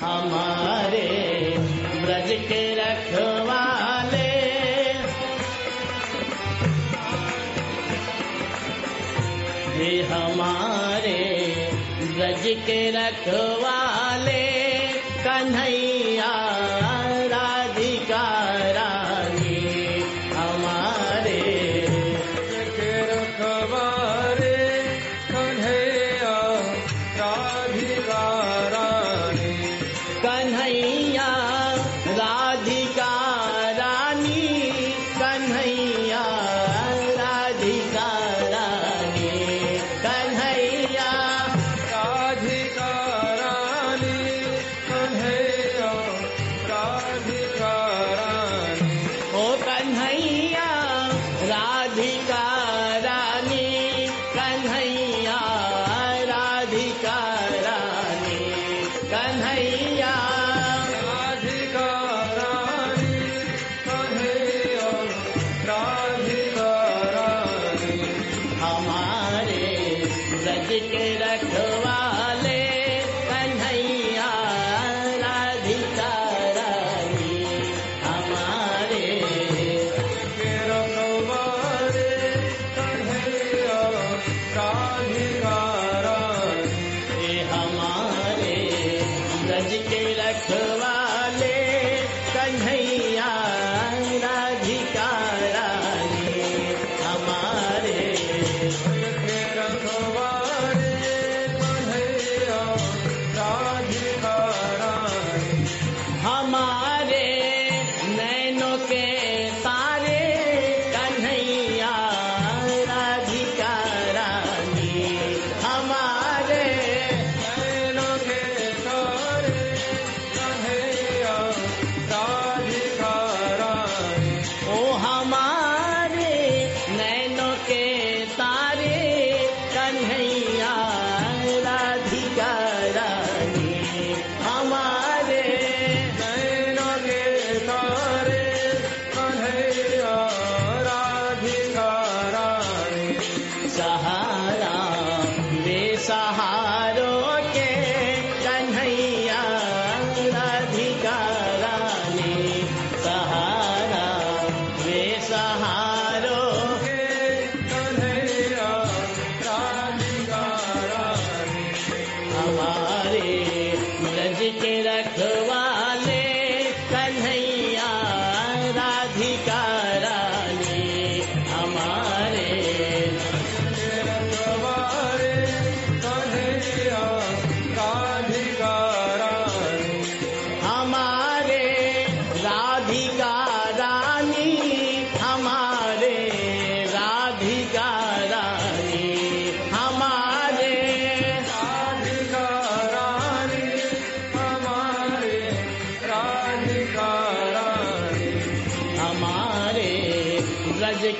हमारे ब्रज के रखवाले। ये हमारे ब्रज के रखवाले। कन्हैया Hello. saha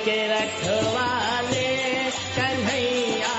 के रखवाले कन्हैया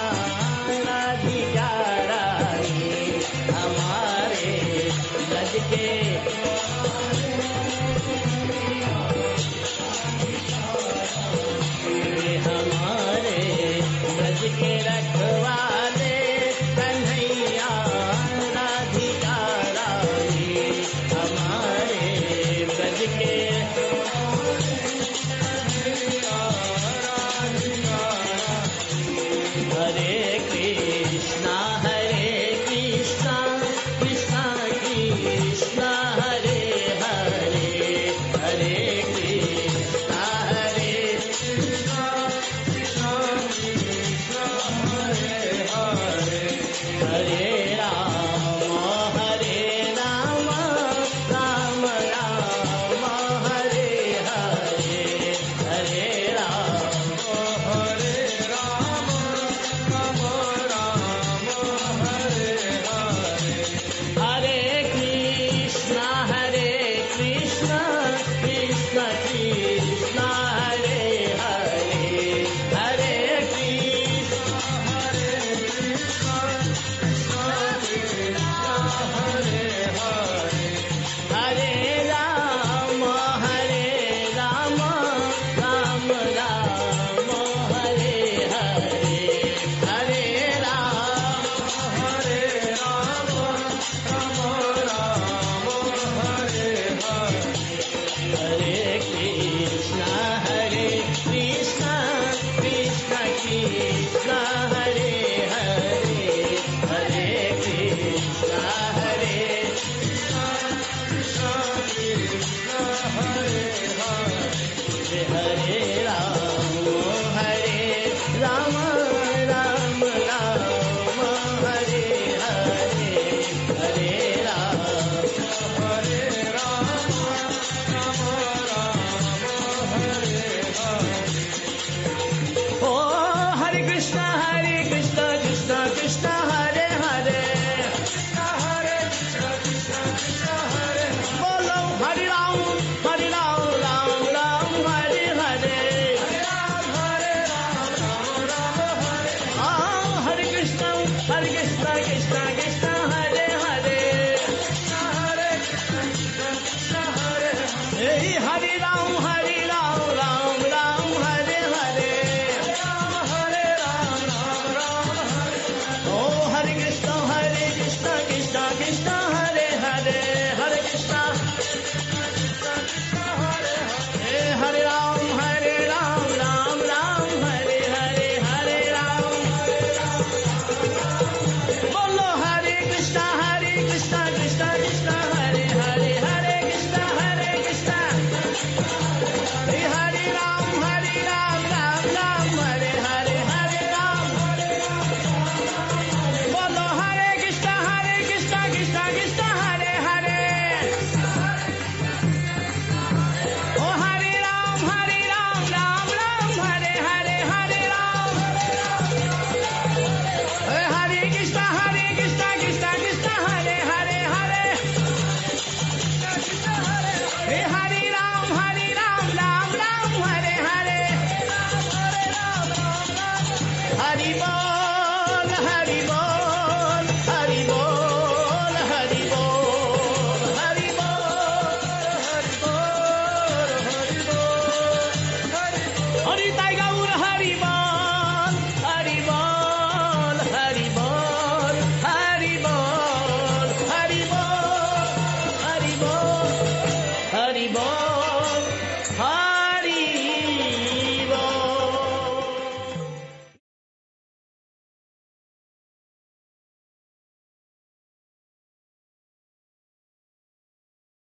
Haribol.